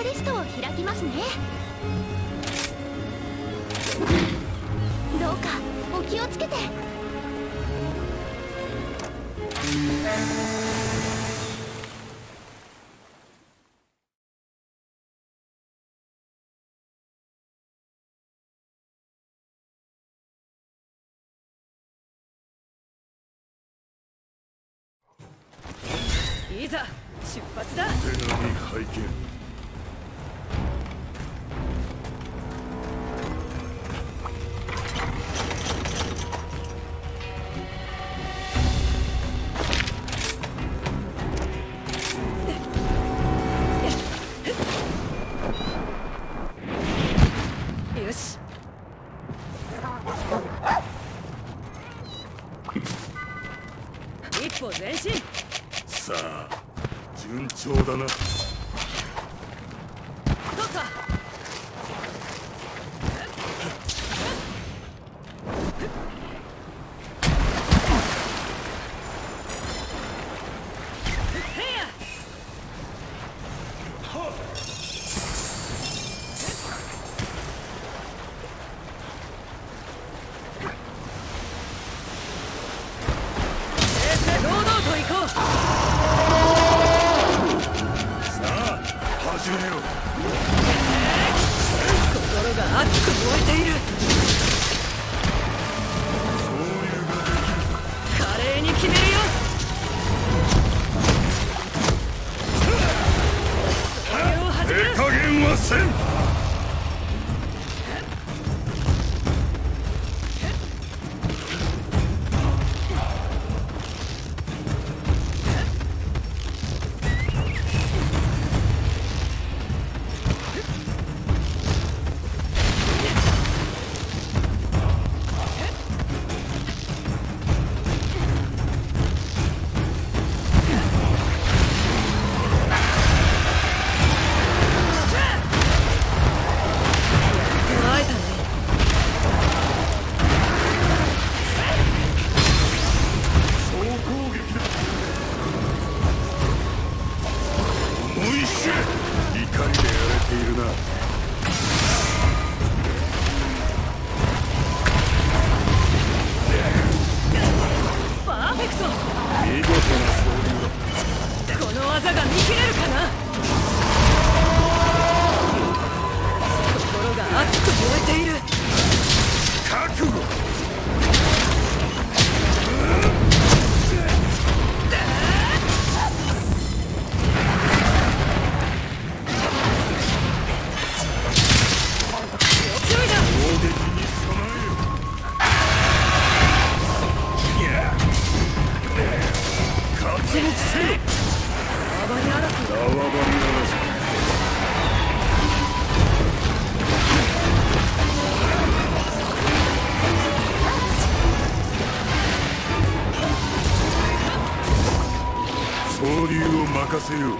トリストを開きますね。どうかお気をつけて。いざ出発だ。手紙拝見。燃えている見事なだ。この技が見切れるかな？せよ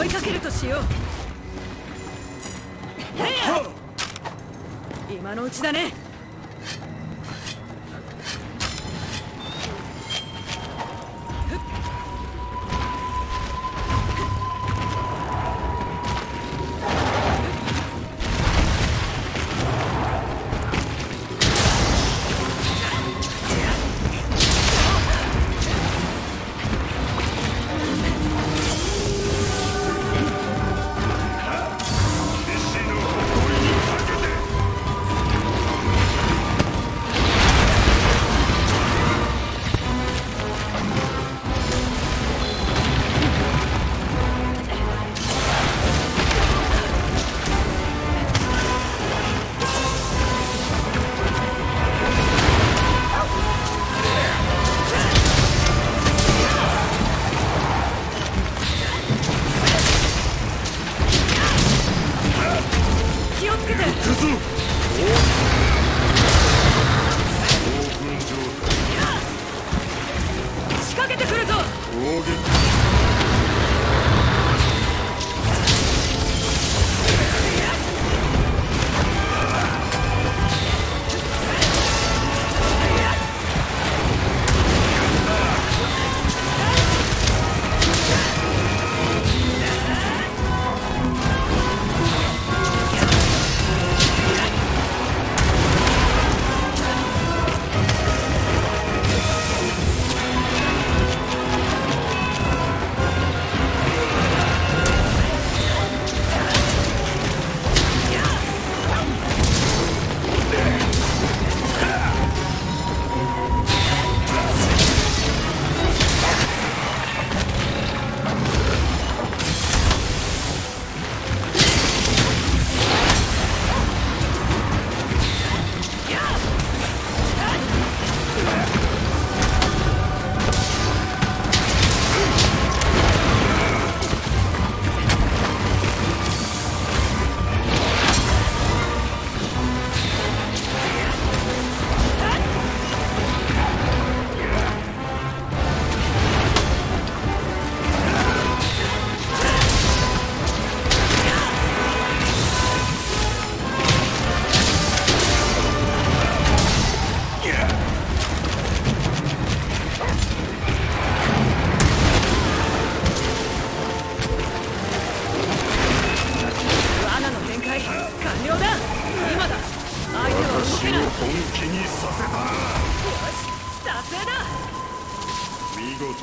追いかけるとしよう。今のうちだね。仕掛けてくるぞ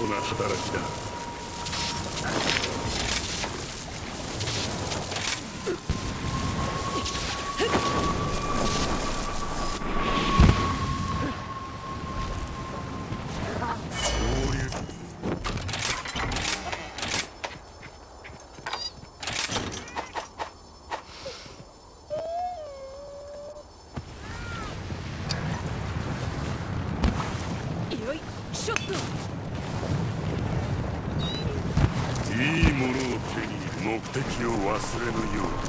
な働きだ忘れぬように。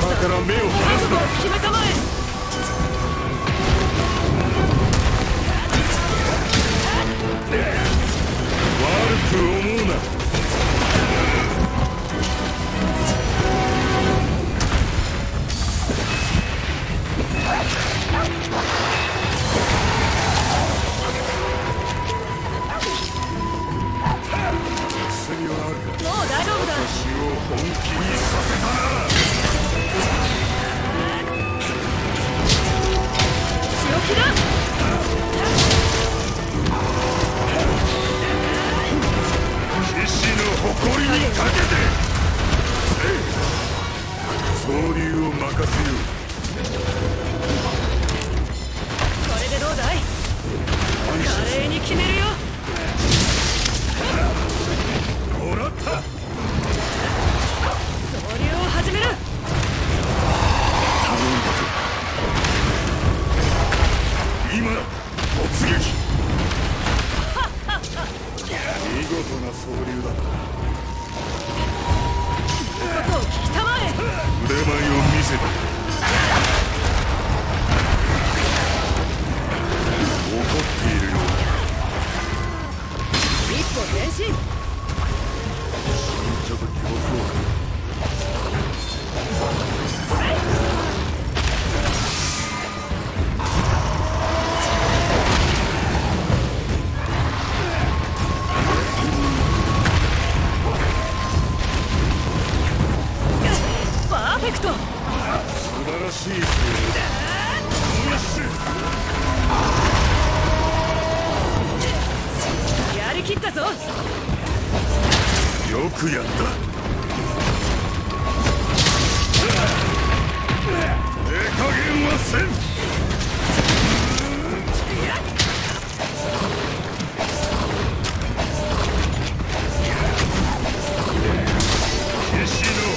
もう大丈夫だ。私を本気にさせたな